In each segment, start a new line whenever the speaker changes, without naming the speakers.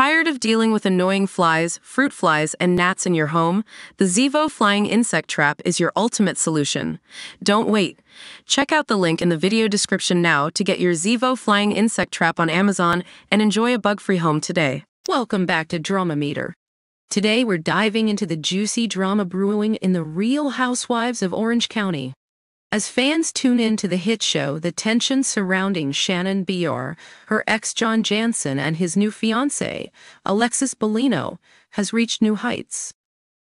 Tired of dealing with annoying flies, fruit flies, and gnats in your home? The Zevo Flying Insect Trap is your ultimate solution. Don't wait. Check out the link in the video description now to get your Zevo Flying Insect Trap on Amazon and enjoy a bug-free home today.
Welcome back to Drama Meter. Today we're diving into the juicy drama brewing in the Real Housewives of Orange County. As fans tune in to the hit show, the tension surrounding Shannon Beador, her ex John Janssen, and his new fiancée, Alexis Bellino, has reached new heights.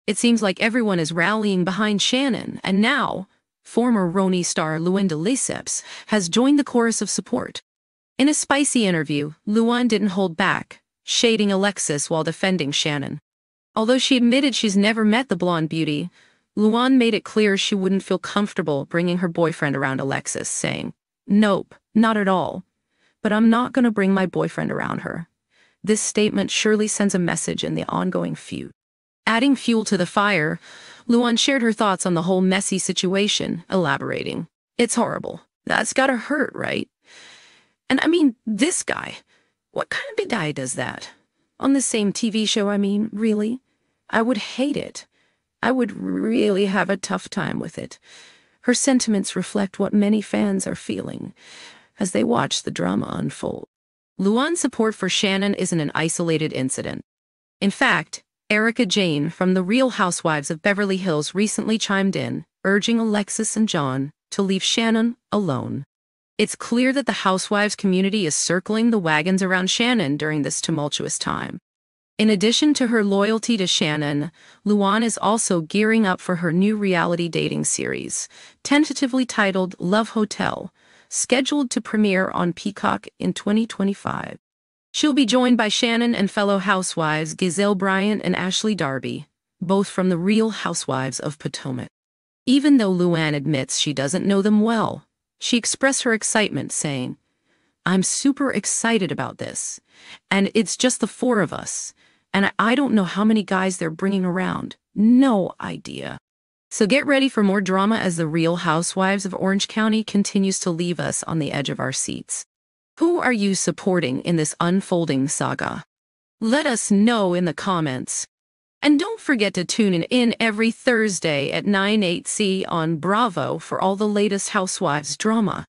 It seems like everyone is rallying behind Shannon, and now, former RHONY star Luann de Lesseps has joined the chorus of support. In a spicy interview, Luann didn't hold back, shading Alexis while defending Shannon. Although she admitted she's never met the blonde beauty, Luann made it clear she wouldn't feel comfortable bringing her boyfriend around Alexis, saying, Nope, not at all. But I'm not going to bring my boyfriend around her. This statement surely sends a message in the ongoing feud. Adding fuel to the fire, Luann shared her thoughts on the whole messy situation, elaborating, It's horrible. That's gotta hurt, right? And I mean, this guy. What kind of guy does that? On the same TV show, I mean, really? I would hate it. I would really have a tough time with it. Her sentiments reflect what many fans are feeling as they watch the drama unfold. Luann's support for Shannon isn't an isolated incident. In fact, Erika Jayne from The Real Housewives of Beverly Hills recently chimed in, urging Alexis and John to leave Shannon alone. It's clear that the Housewives community is circling the wagons around Shannon during this tumultuous time. In addition to her loyalty to Shannon, Luann is also gearing up for her new reality dating series, tentatively titled Love Hotel, scheduled to premiere on Peacock in 2025. She'll be joined by Shannon and fellow housewives Gizelle Bryant and Ashley Darby, both from the Real Housewives of Potomac. Even though Luann admits she doesn't know them well, she expressed her excitement, saying, I'm super excited about this, and it's just the four of us and I don't know how many guys they're bringing around. No idea. So get ready for more drama as the Real Housewives of Orange County continues to leave us on the edge of our seats. Who are you supporting in this unfolding saga? Let us know in the comments. And don't forget to tune in every Thursday at 9 8 C on Bravo for all the latest Housewives drama.